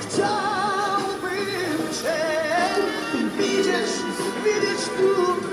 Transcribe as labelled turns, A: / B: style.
A: Chciałbym Cię tu